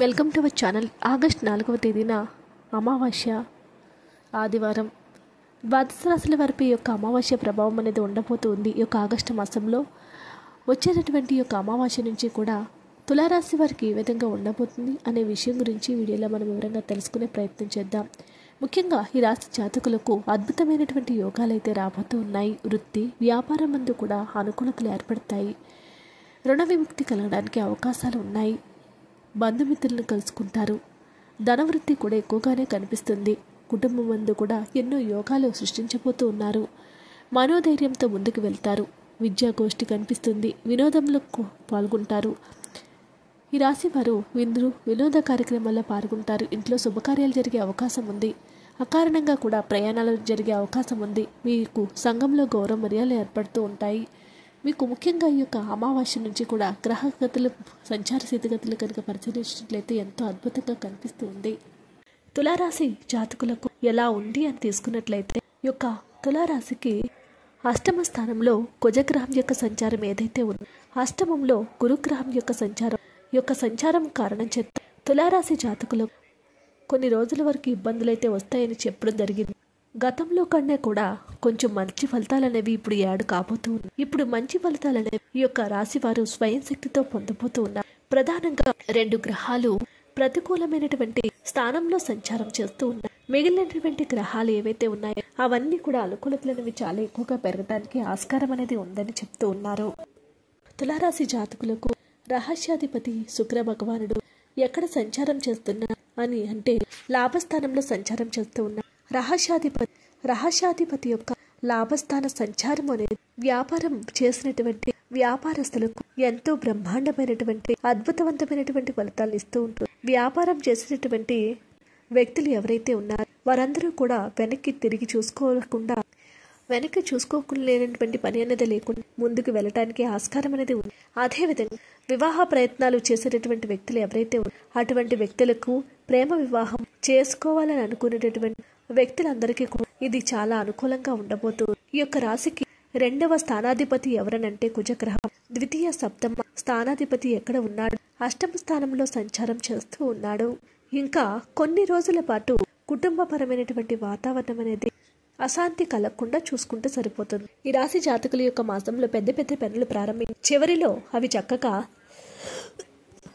Welcome to our channel. August నాలుగవ తేదీన అమావాస్య ఆదివారం. ద్వాదశ రాశుల వారిపై యొక్క అమావాస్య ప్రభావం అనేది ఉండబోతుంది. ఈ యొక్క ఆగస్టు మాసంలో వచ్చేటటువంటి యొక్క అమావాస్య నుంచి కూడా తులారాశి వారికి ఏ విధంగా ఉండబోతుంది అనే విషయం గురించి వీడియోలో మనం వివరంగా తెలుసుకునే ప్రయత్నం చేద్దాం. ముఖ్యంగా ఈ రాశి జాతకులకు అద్భుతమైనటువంటి యోగాలు అయితే రాబోతూ ఉన్నాయి వృత్తి వ్యాపారం మందు కూడా అనుకూలతలు ఏర్పడతాయి. రుణ విముక్తి కలగడానికి అవకాశాలు ఉన్నాయి. బంధుమిత్రులను కలుసుకుంటారు. ధనవృత్తి కూడా ఎక్కువగానే కనిపిస్తుంది. కుటుంబం మందు కూడా ఎన్నో యోగాలు సృష్టించబోతూ ఉన్నారు. మనోధైర్యంతో ముందుకు వెళ్తారు. విద్యాగోష్ఠి కనిపిస్తుంది. వినోదంలో పాల్గొంటారు. ఈ రాశి వారు విందులు వినోద కార్యక్రమాల్లో పాల్గొంటారు. ఇంట్లో శుభకార్యాలు జరిగే అవకాశం ఉంది. అకారణంగా కూడా ప్రయాణాలు జరిగే అవకాశం ఉంది. మీకు సంఘంలో గౌరవ మర్యాదలు ఏర్పడుతూ ఉంటాయి. మీకు ముఖ్యంగా ఈ యొక్క అమావాస్య నుంచి కూడా గ్రహగతులు సంచార స్థితిగతులు కనుక పరిశీలించినట్లయితే ఎంతో అద్భుతంగా కనిపిస్తూ ఉంది. తులారాశి జాతకులకు ఎలా ఉంది అని తీసుకున్నట్లయితే ఈ యొక్క తులారాశికి అష్టమ స్థానంలో కుజగ్రహం యొక్క సంచారం ఏదైతే ఉందో అష్టమంలో గురుగ్రహం యొక్క సంచారం యొక్క సంచారం కారణం చేత తులారాశి జాతకులకు కొన్ని రోజుల వరకు ఇబ్బందులైతే వస్తాయని చెప్పడం జరిగింది. గతంలో కన్నా కూడా కొంచెం మంచి ఫలితాలు అనేవి ఇప్పుడు యాడ్ కాబోతూ ఉన్నాయి. ఇప్పుడు మంచి ఫలితాలు అనేవి ఈ యొక్క రాశి వారు స్వయం శక్తితో పొందబోతూ ఉన్నారు. ప్రధానంగా రెండు గ్రహాలు ప్రతికూలమైనటువంటి స్థానంలో సంచారం చేస్తూ ఉన్నాయి. మిగిలినటువంటి గ్రహాలు ఏవైతే ఉన్నాయో అవన్నీ కూడా అనుకూలతలనేవి చాలా ఎక్కువగా పెరగడానికి ఆస్కారం అనేది ఉందని చెప్తూ ఉన్నారు. తులారాశి జాతకులకు రహస్యాధిపతి శుక్ర భగవానుడు ఎక్కడ సంచారం చేస్తున్నా అని అంటే లాభస్థానంలో సంచారం చేస్తూ ఉన్నారు. రహస్యాధిపతి రహస్యాధిపతి యొక్క లాభస్థాన సంచారం అనేది వ్యాపారం చేసినటువంటి వ్యాపారస్తులకు ఎంతో బ్రహ్మాండమైనటువంటి అద్భుతవంతమైనటువంటి ఫలితాలు ఇస్తూ ఉంటుంది. వ్యాపారం చేసినటువంటి వ్యక్తులు ఎవరైతే ఉన్నారో వారందరూ కూడా వెనక్కి తిరిగి చూసుకోకుండా వెనక్కి చూసుకోలేనటువంటి పని అనేది లేకుండా ముందుకు వెళ్ళటానికి ఆస్కారం అనేది ఉంది. అదేవిధంగా వివాహ ప్రయత్నాలు చేసేటటువంటి వ్యక్తులు ఎవరైతే ఉన్నారో అటువంటి వ్యక్తులకు ప్రేమ వివాహం చేసుకోవాలని అనుకునేటటువంటి వ్యక్తులందరికీ కూడా ఇది చాలా అనుకూలంగా ఉండబోతుంది ఈ యొక్క రాశికి రెండవ స్థానాధిపతి ఎవరనంటే కుజగ్రహం. ద్వితీయ సప్తమ స్థానాధిపతి ఎక్కడ ఉన్నాడు? అష్టమ స్థానంలో సంచారం చేస్తూ ఉన్నాడు. ఇంకా కొన్ని రోజుల పాటు కుటుంబపరమైనటువంటి వాతావరణం అనేది అశాంతి కలగకుండా చూసుకుంటే సరిపోతుంది. ఈ రాశి జాతకుల యొక్క మాసంలో పెద్ద పెద్ద పనులు ప్రారంభించి చివరిలో అవి చక్కగా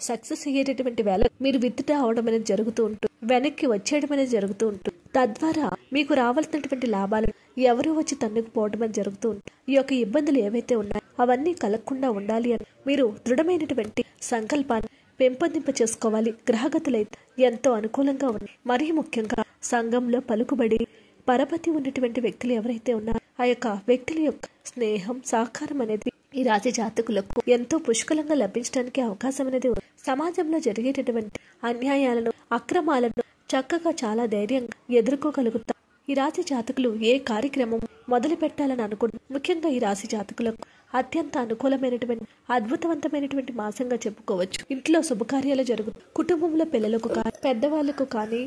సక్సెస్ అయ్యేటటువంటి వేళ మీరు విత్డ్రా అవడం అనేది జరుగుతూ ఉంటుంది వెనక్కి వచ్చేయడం అనేది జరుగుతూ ఉంటుంది తద్వారా మీకు రావాల్సినటువంటి లాభాలను ఎవరు వచ్చి తన్నుకుపోవడం అని జరుగుతూ ఈ యొక్క ఇబ్బందులు ఏవైతే ఉన్నాయో అవన్నీ కలగకుండా ఉండాలి అని మీరు దృఢమైనటువంటి సంకల్పాన్ని పెంపొందింప చేసుకోవాలి గ్రహగతులైతే ఎంతో అనుకూలంగా ఉన్నాయి. మరీ ముఖ్యంగా సంఘంలో పలుకుబడి పరపతి ఉన్నటువంటి వ్యక్తులు ఎవరైతే ఉన్నారో ఆ యొక్క వ్యక్తుల యొక్క స్నేహం సహకారం అనేది ఈ రాశి జాతకులకు ఎంతో పుష్కలంగా లభించడానికి అవకాశం అనేది సమాజంలో జరిగేటటువంటి అన్యాయాలను అక్రమాలను చక్కగా చాలా ధైర్యంగా ఎదుర్కోగలుగుతారు ఈ రాశి జాతకులు ఏ కార్యక్రమం మొదలు పెట్టాలని అనుకుంటు ముఖ్యంగా ఈ రాశి జాతకులకు అత్యంత అనుకూలమైనటువంటి అద్భుతవంతమైనటువంటి మాసంగా చెప్పుకోవచ్చు. ఇంట్లో శుభకార్యాలు జరుగుతాయి కుటుంబంలో పిల్లలకు కానీ పెద్దవాళ్ళకు కానీ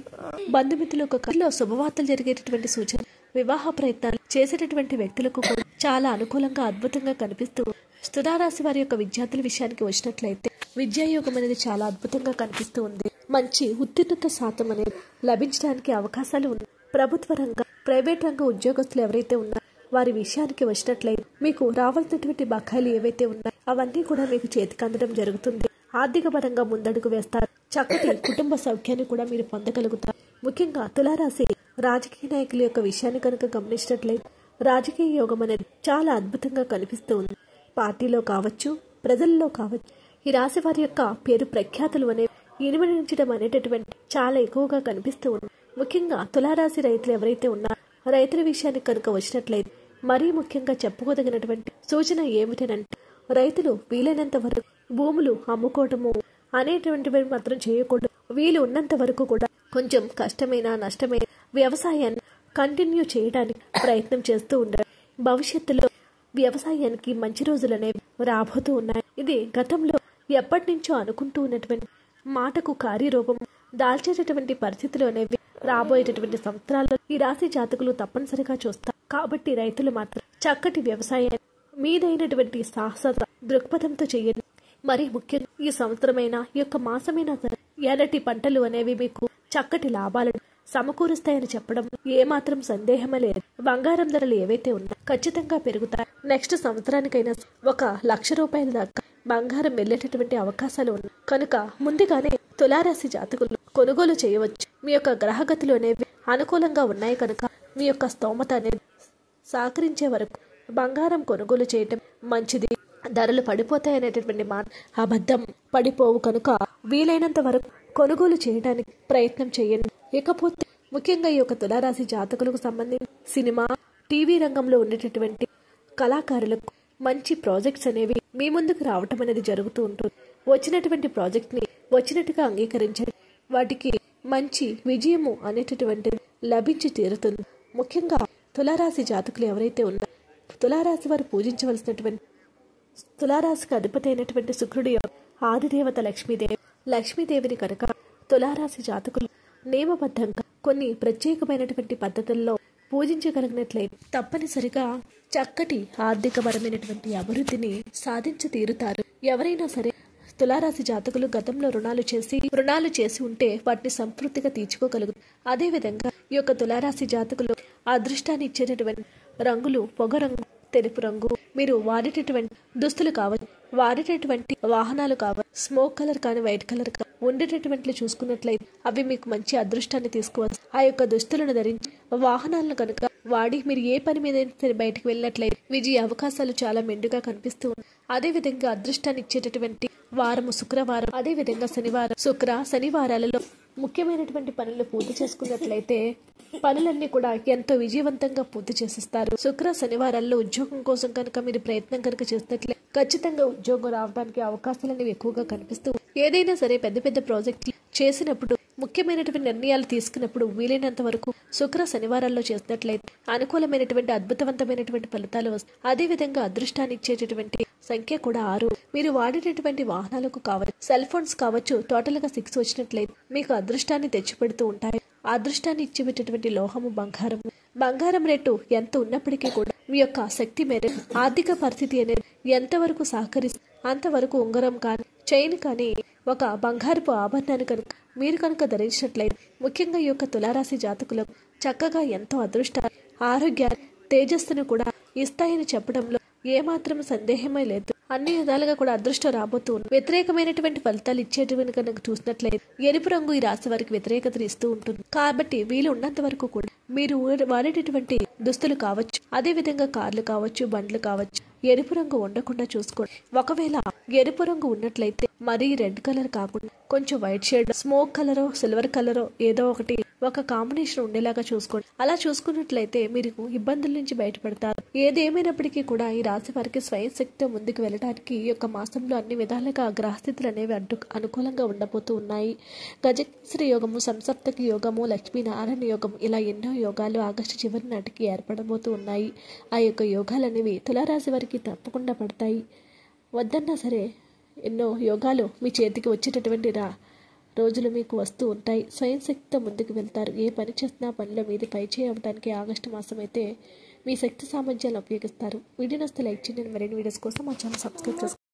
బంధుమిత్రులకు కానీ ఇంట్లో శుభవార్తలు జరిగేటటువంటి సూచన వివాహ ప్రయత్నాలు చేసేటటువంటి వ్యక్తులకు కూడా చాలా అనుకూలంగా అద్భుతంగా కనిపిస్తూ స్థురారాశి వారి యొక్క విద్యార్థుల విషయానికి వచ్చినట్లయితే విద్యాయోగం అనేది చాలా అద్భుతంగా కనిపిస్తూ ఉంది. మంచి ఉత్తీర్ణత శాతం అనేది లభించడానికి అవకాశాలు ఉన్నాయి. ప్రభుత్వ రంగ ప్రైవేట్ రంగ ఉద్యోగస్తులు ఎవరైతే ఉన్నారో వారి విషయానికి వచ్చినట్లయితే మీకు రావాల్సినటువంటి బకాయిలు ఏవైతే ఉన్నాయో అవన్నీ కూడా మీకు చేతికి అందడం జరుగుతుంది. ఆర్థిక పరంగా ముందడుగు వేస్తారు. చక్కటి కుటుంబ సౌఖ్యాన్ని కూడా మీరు పొందగలుగుతారు. ముఖ్యంగా తులారాశి రాజకీయ నాయకుల యొక్క విషయాన్ని కనుక గమనించినట్లయితే రాజకీయ యోగం అనేది చాలా అద్భుతంగా కనిపిస్తూ ఉంది. పార్టీలో కావచ్చు ప్రజల్లో కావచ్చు ఈ రాశి వారి యొక్క పేరు ప్రఖ్యాతులు అనేవి ఇనుమడించడం అనేటటువంటి చాలా ఎక్కువగా కనిపిస్తూ ఉంది ముఖ్యంగా తులారాశి రైతులు ఎవరైతే ఉన్నారో రైతుల విషయానికి కనుక వచ్చినట్లయితే మరీ ముఖ్యంగా చెప్పుకోదగినటువంటి సూచన ఏమిటనంటే రైతులు వీలైనంత వరకు భూములు అమ్ముకోవటము అనేటువంటివి మాత్రం చేయకూడదు. వీలు ఉన్నంత వరకు కూడా కొంచెం కష్టమైన నష్టమైన వ్యవసాయాన్ని కంటిన్యూ చేయడానికి ప్రయత్నం చేస్తూ ఉండాలి. భవిష్యత్తులో వ్యవసాయానికి మంచి రోజులనేవి రాబోతూ ఉన్నాయి. ఇది గతంలో ఎప్పటి నుంచో అనుకుంటూ ఉన్నటువంటి మాటకు కార్యరూపం. దాల్చేటటువంటి పరిస్థితులు అనేవి రాబోయేటటువంటి సంవత్సరాల్లో ఈ రాశి జాతకులు తప్పనిసరిగా చూస్తారు. కాబట్టి రైతులు మాత్రం చక్కటి వ్యవసాయాన్ని మీదైనటువంటి సాహస దృక్పథంతో చేయండి. మరి ముఖ్యంగా ఈ సంవత్సరమైన ఈ యొక్క మాసమైన సరే ఎర్రటి పంటలు అనేవి మీకు చక్కటి లాభాలను సమకూరుస్తాయని చెప్పడం ఏమాత్రం సందేహమే లేదు. బంగారం ధరలు ఏవైతే ఉన్నాయో ఖచ్చితంగా పెరుగుతాయి. నెక్స్ట్ సంవత్సరానికైనా ఒక లక్ష రూపాయల దాకా బంగారం వెళ్ళేటటువంటి అవకాశాలు ఉన్నాయి. కనుక ముందుగానే తులారాశి జాతకులు కొనుగోలు చేయవచ్చు. మీ యొక్క గ్రహగతులు అనేవి అనుకూలంగా ఉన్నాయి కనుక మీ యొక్క స్తోమత అనేది సహకరించే వరకు బంగారం కొనుగోలు చేయటం మంచిది. ధరలు పడిపోతాయనేటటువంటి మా అబద్ధం పడిపోవు కనుక వీలైనంత వరకు కొనుగోలు చేయడానికి ప్రయత్నం చేయండి. ఇకపోతే ముఖ్యంగా ఈ యొక్క తులారాశి జాతకులకు సంబంధించి సినిమా టీవీ రంగంలో ఉండేటటువంటి కళాకారులకు మంచి ప్రాజెక్ట్స్ అనేవి మీ ముందుకు రావటం అనేది జరుగుతూ ఉంటుంది. వచ్చినటువంటి ప్రాజెక్ట్ని వచ్చినట్టుగా అంగీకరించండి వాటికి మంచి విజయము అనేటటువంటిది లభించి తీరుతుంది. ముఖ్యంగా తులారాశి జాతకులు ఎవరైతే ఉన్నారో తులారాశి వారు పూజించవలసినటువంటి తులారాశికి అధిపతి అయినటువంటి శుక్రుడు ఆదిదేవత లక్ష్మీదేవి లక్ష్మీదేవిని కనుక తులారాశి జాతకులు నియమబద్ధంగా కొన్ని ప్రత్యేకమైనటువంటి పద్ధతుల్లో పూజించగలిగినట్లయితే తప్పనిసరిగా చక్కటి ఆర్థికపరమైనటువంటి అభివృద్ధిని సాధించి తీరుతారు. ఎవరైనా సరే తులారాశి జాతకులు గతంలో రుణాలు చేసి రుణాలు చేసి ఉంటే వాటిని సంతృప్తిగా తీర్చుకోగలుగుతారు అదేవిధంగా ఈ యొక్క తులారాశి జాతకులు అదృష్టాన్ని ఇచ్చేటటువంటి రంగులు పొగ రంగు తెలుపు రంగు మీరు వాడేటటువంటి దుస్తులు కావచ్చు వాడేటటువంటి వాహనాలు కావచ్చు స్మోక్ కలర్ కానీ వైట్ కలర్ కానీ ఉండేటటువంటి చూసుకున్నట్లయితే అవి మీకు మంచి అదృష్టాన్ని తీసుకోవచ్చు ఆ యొక్క దుస్తులను ధరించి వాహనాలను కనుక వాడి మీరు ఏ పని మీద బయటకు వెళ్ళినట్లయితే విజయ అవకాశాలు చాలా మెండుగా కనిపిస్తూ ఉన్నాయి అదే విధంగా అదృష్టాన్ని ఇచ్చేటటువంటి వారము శుక్రవారం అదే విధంగా శనివారం. శుక్ర శనివారాలలో ముఖ్యమైనటువంటి పనులు పూర్తి చేసుకున్నట్లయితే పనులన్నీ కూడా ఎంతో విజయవంతంగా పూర్తి చేసిస్తారు. శుక్ర శనివారాల్లో ఉద్యోగం కోసం కనుక మీరు ప్రయత్నం కనుక చేసినట్లే ఖచ్చితంగా ఉద్యోగం రావడానికి అవకాశాలు అనేవి ఎక్కువగా కనిపిస్తూ ఏదైనా సరే పెద్ద పెద్ద ప్రాజెక్ట్ చేసినప్పుడు ముఖ్యమైనటువంటి నిర్ణయాలు తీసుకున్నప్పుడు వీలైనంత వరకు శుక్ర శనివారాల్లో చేసినట్లయితే అనుకూలమైనటువంటి అద్భుతవంతమైనటువంటి ఫలితాలు వస్తాయి. అదేవిధంగా అదృష్టాన్ని ఇచ్చేటటువంటి సంఖ్య కూడా ఆరు. మీరు వాడేటటువంటి వాహనాలకు కావచ్చు సెల్ ఫోన్స్ కావచ్చు టోటల్గా సిక్స్ వచ్చినట్లయితే మీకు అదృష్టాన్ని తెచ్చిపెడుతూ ఉంటాయి. అదృష్టాన్ని ఇచ్చిపెట్టేటువంటి లోహము బంగారము. బంగారం రేటు ఎంత ఉన్నప్పటికీ కూడా మీ యొక్క శక్తి మేర ఆర్థిక పరిస్థితి అనేది ఎంతవరకు సహకరిస్తుంది అంతవరకు ఉంగరం కానీ చైన్ కానీ ఒక బంగారపు ఆభరణాన్ని కనుక మీరు కనుక ధరించినట్లయితే ముఖ్యంగా ఈ యొక్క తులారాశి జాతకులకు చక్కగా ఎంతో అదృష్ట ఆరోగ్యాన్ని తేజస్సును కూడా ఇస్తాయని చెప్పడంలో ఏమాత్రం సందేహమే లేదు. అన్ని విధాలుగా కూడా అదృష్టం రాబోతూ ఉంది. వ్యతిరేకమైనటువంటి ఫలితాలు ఇచ్చేటువంటి కనుక చూసినట్లయితే ఎరుపు రంగు ఈ రాశి వారికి వ్యతిరేకతను ఇస్తూ ఉంటుంది. కాబట్టి వీలు ఉన్నంత వరకు కూడా మీరు వాడేటటువంటి దుస్తులు కావచ్చు అదే విధంగా కార్లు కావచ్చు బండ్లు కావచ్చు ఎరుపు రంగు ఉండకుండా చూసుకోండి. ఒకవేళ ఎరుపు రంగు ఉన్నట్లయితే మరీ రెడ్ కలర్ కాకుండా కొంచెం వైట్ షేడ్ స్మోక్ కలరో సిల్వర్ కలరో ఏదో ఒకటి ఒక కాంబినేషన్ ఉండేలాగా చూసుకోండి. అలా చూసుకున్నట్లయితే మీరు ఇబ్బందుల నుంచి బయటపడతారు. ఏదేమైనప్పటికీ కూడా ఈ రాశి వారికి స్వయం శక్తితో ముందుకు వెళ్ళడానికి ఈ యొక్క మాసంలో అన్ని విధాలుగా గ్రహస్థితులు అనేవి అడ్డు అనుకూలంగా ఉండబోతూ ఉన్నాయి. గజశ్రీ యోగము సంసప్తకి యోగము లక్ష్మీనారాయణ యోగం ఇలా ఎన్నో యోగాలు ఆగస్టు చివరి నాటికి ఏర్పడబోతూ ఉన్నాయి. ఆ యొక్క యోగాలు అనేవి తులారాశి వారికి తప్పకుండా పడతాయి. వద్దన్నా సరే ఎన్నో యోగాలు మీ చేతికి వచ్చేటటువంటి రా రోజులు మీకు వస్తూ ఉంటాయి. స్వయం శక్తితో ముందుకు వెళ్తారు. ఏ పని చేసినా పనిలో మీది పై చేయడానికి ఆగస్టు మాసం అయితే మీ శక్తి సామర్థ్యాలు ఉపయోగిస్తారు. వీడియో నస్తే లైక్ చేయండి. మరిన్ని వీడియోస్ కోసం మా ఛానల్ సబ్స్క్రైబ్ చేసుకోండి.